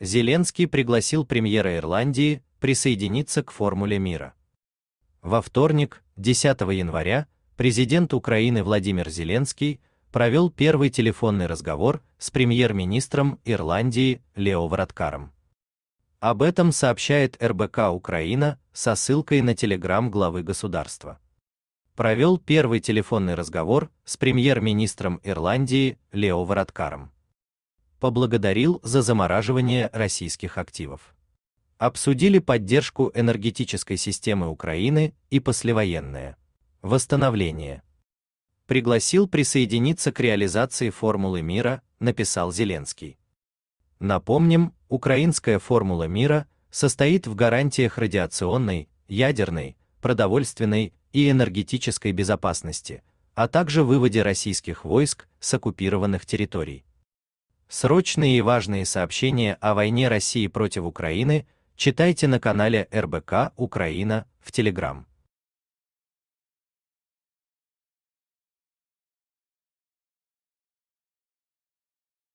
Зеленский пригласил премьера Ирландии присоединиться к формуле мира. Во вторник, 10 января, президент Украины Владимир Зеленский провел первый телефонный разговор с премьер-министром Ирландии Лео Варадкаром. Об этом сообщает РБК Украина со ссылкой на телеграм главы государства. Провел первый телефонный разговор с премьер-министром Ирландии Лео Варадкаром. Поблагодарил за замораживание российских активов. Обсудили поддержку энергетической системы Украины и послевоенное восстановление. Пригласил присоединиться к реализации формулы мира, написал Зеленский. Напомним, украинская формула мира состоит в гарантиях радиационной, ядерной, продовольственной и энергетической безопасности, а также выводе российских войск с оккупированных территорий. Срочные и важные сообщения о войне России против Украины читайте на канале РБК Украина в Телеграм.